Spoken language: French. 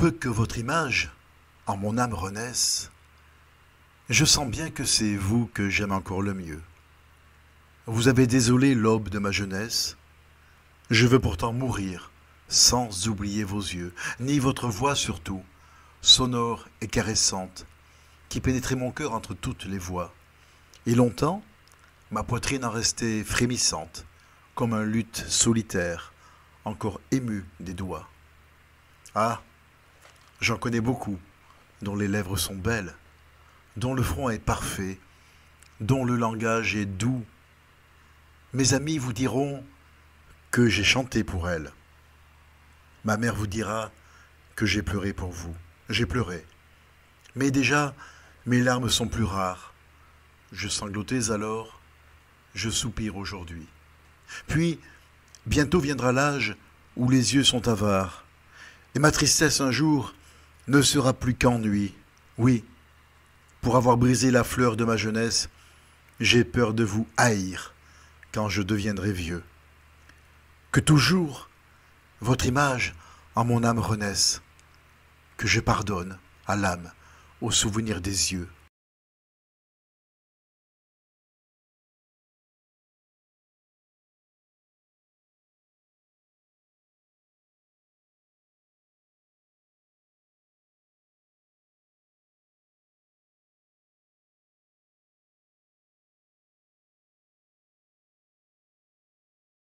peu que votre image en mon âme renaisse, je sens bien que c'est vous que j'aime encore le mieux. Vous avez désolé l'aube de ma jeunesse, je veux pourtant mourir sans oublier vos yeux, ni votre voix surtout, sonore et caressante, qui pénétrait mon cœur entre toutes les voix. Et longtemps, ma poitrine en restait frémissante, comme un luth solitaire, encore ému des doigts. Ah, j'en connais beaucoup, dont les lèvres sont belles, dont le front est parfait, dont le langage est doux. Mes amis vous diront que j'ai chanté pour elles. Ma mère vous dira que j'ai pleuré pour vous. J'ai pleuré. Mais déjà, mes larmes sont plus rares. Je sanglotais alors, je soupire aujourd'hui. Puis, bientôt viendra l'âge où les yeux sont avares, et ma tristesse un jour ne sera plus qu'ennui. Oui, pour avoir brisé la fleur de ma jeunesse, j'ai peur de vous haïr quand je deviendrai vieux. Que toujours votre image en mon âme renaisse, que je pardonne à l'âme au souvenir des yeux